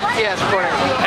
Yes, corner.